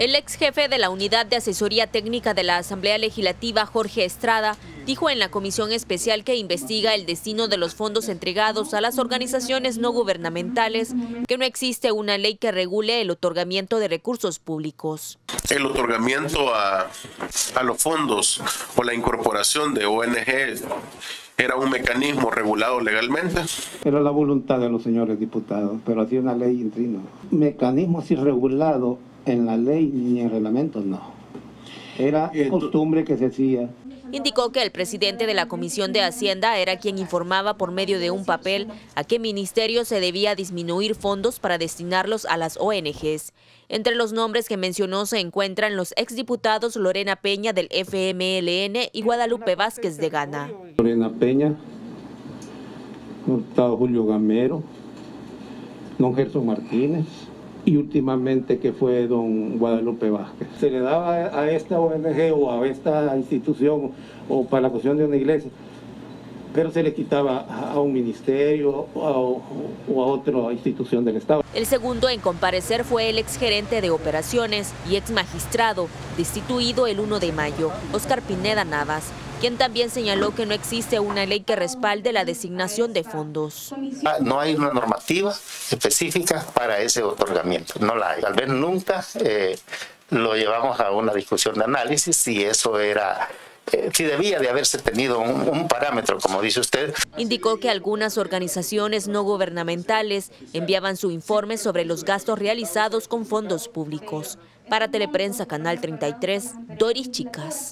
El ex jefe de la Unidad de Asesoría Técnica de la Asamblea Legislativa, Jorge Estrada, dijo en la comisión especial que investiga el destino de los fondos entregados a las organizaciones no gubernamentales que no existe una ley que regule el otorgamiento de recursos públicos. El otorgamiento a, a los fondos o la incorporación de ONG era un mecanismo regulado legalmente. Era la voluntad de los señores diputados, pero hacía una ley interna. Mecanismos irregulados en la ley ni en reglamento no. Era costumbre que se hacía. Indicó que el presidente de la Comisión de Hacienda era quien informaba por medio de un papel a qué ministerio se debía disminuir fondos para destinarlos a las ONGs. Entre los nombres que mencionó se encuentran los exdiputados Lorena Peña del FMLN y Guadalupe Vázquez de Gana. Lorena Peña, Julio Gamero, don Gerson Martínez, y últimamente que fue don Guadalupe Vázquez. Se le daba a esta ONG o a esta institución o para la cuestión de una iglesia, pero se le quitaba a un ministerio o a, otra institución del Estado. El segundo en comparecer fue el exgerente de operaciones y ex magistrado, destituido el 1 de mayo, Oscar Pineda Navas, quien también señaló que no existe una ley que respalde la designación de fondos. Ah, no hay una normativa específica para ese otorgamiento, no la hay. Tal vez nunca eh, lo llevamos a una discusión de análisis si eso era eh, si debía de haberse tenido un, un, parámetro, como dice usted. Indicó que algunas organizaciones no gubernamentales enviaban su informe sobre los gastos realizados con fondos públicos. Para Teleprensa Canal 33, Doris Chicas.